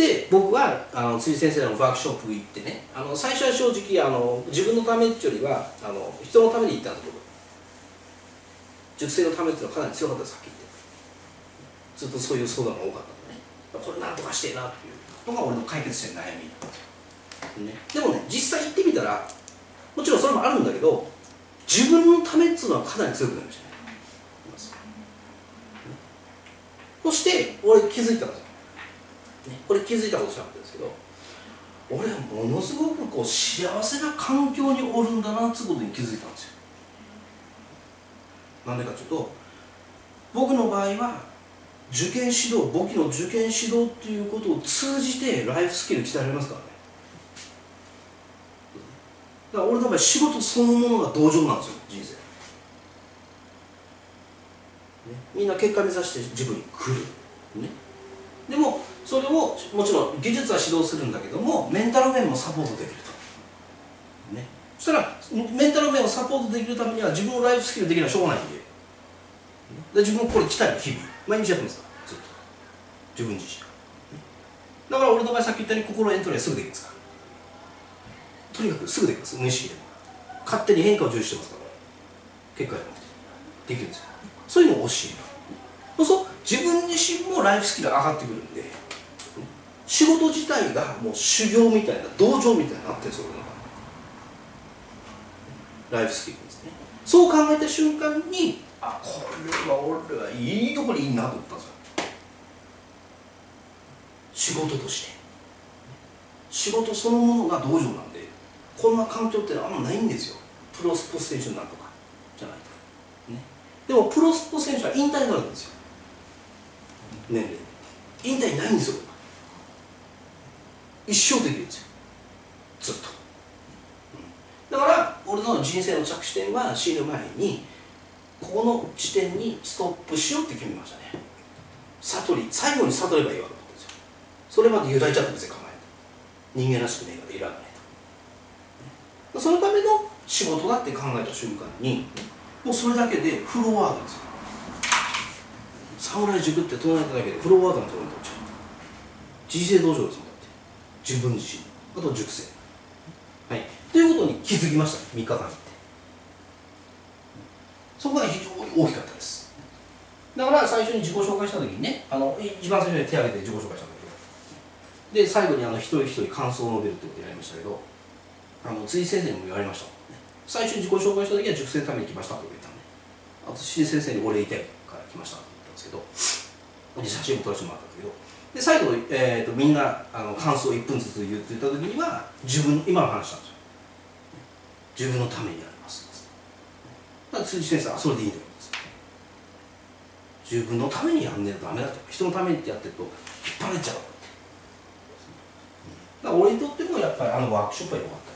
で僕はあの辻先生のワークショップ行ってねあの最初は正直あの自分のためっていうよりはあの人のために行ったんです僕熟成のためっていうのはかなり強かったですはっきり言って。ずっとそういう相談が多かったのでね。これなんとかしてえなっていう。のが俺の解決してる悩み、ね、でもね実際行ってみたらもちろんそれもあるんだけど自分のためっつうのはかなり強くなりましたね。そして俺気づいたんですよ、ね、これ気づいたことしなかったんですけど俺はものすごくこう幸せな環境におるんだなってことに気づいたんですよ。なんでかというと僕の場合は受験指導簿記の受験指導っていうことを通じてライフスキル鍛えられますからね。だから俺の場合仕事そのものが同情なんですよ人生、ね、みんな結果目指して自分に来る、ね、でもそれをもちろん技術は指導するんだけどもメンタル面もサポートできると、ね、そしたらメンタル面をサポートできるためには自分のライフスキルできないはしょうがないんで。で自分これ鍛える日々。毎日やってますかずっと。自分自身。だから俺の場合さっき言ったように心エントリーはすぐできますから。とにかくすぐできます。無意識で勝手に変化を重視してますから。結果やなくて。できるんですよ。そういうのを教える。そうすると自分自身もライフスキルが上がってくるんで仕事自体がもう修行みたいな道場みたいになってるんですよライフスキルですね。そう考えた瞬間にあこれは俺はいいところにいいなと思ったんですよ。仕事として。仕事そのものが道場なんでこんな環境ってあんまないんですよ。プロスポーツ選手なんとかじゃないと。ね。でもプロスポーツ選手は引退になるんですよ。年齢引退ないんですよ。一生できるんですよ。ずっと、うん、だから俺の人生の着地点は死ぬ前にここの地点にストップしようって決めましたね。悟り最後に悟ればいいわけなんですよ。それまで委ねちゃって別に構え人間らしくねえからいらないと。そのための仕事だって考えた瞬間にもうそれだけでフローワードですよ。侍塾って唱えただけでフローワードのところに取っちゃう人生道場ですもんだって自分自身。あと熟成。はい。ということに気づきました。3日間って。そこが非常に大きかったです。だから最初に自己紹介した時にねあの一番最初に手を挙げて自己紹介したんだけどで最後にあの一人一人感想を述べるってことをやりましたけどあの辻先生にも言われました最初に自己紹介した時は熟成のために来ましたと言ったんで。あと辻先生にお礼言いたいから来ました。ですけど写真も撮らせてもらったんだけどで最後、えーと、みんなあの感想を1分ずつ言ってた時には自分今の話なんですよ。自分のためにやります。だから辻先生はそれでいいんだよ自分のためにやんねえとダメだと。人のためにってやってると引っ張られちゃう。だから俺にとってもやっぱりあのワークショップは良かった。